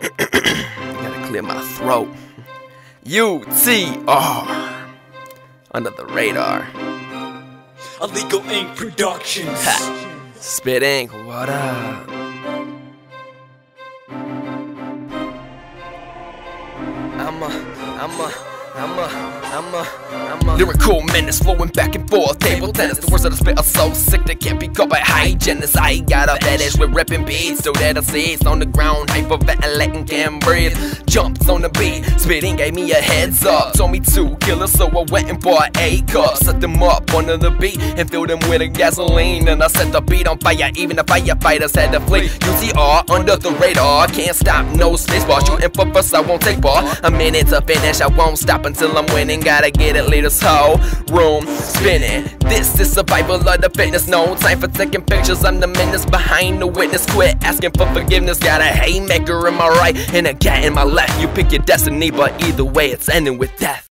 Gotta clear my throat. UTR. Under the radar. Illegal Ink Productions. Ha. Spit ink, what up? I'm a, I'm a, I'm a, I'm a, I'm a Lyrical menace flowing back and forth. Table tennis, the words that I spit are so sick They can't be caught by hygienists. I got a fetish. with ripping beats So that I seats on the ground Hyperventilating, can't breathe Jumps on the beat, spitting gave me a heads up. Told me to kill her so I went and bought eight cups Set them up under the beat and filled them with a gasoline. And I set the beat on fire even the firefighters had to flee. UTR under the radar, can't stop, no space bar Shooting for first, I won't take bar A minute to finish, I won't stop until I'm winning. Gotta get it, lead this room spinning. This is survival of the fitness, no time for taking pictures. I'm the menace behind the witness, quit asking for forgiveness. Got a haymaker in my right and a cat in my left. You pick your destiny, but either way it's ending with death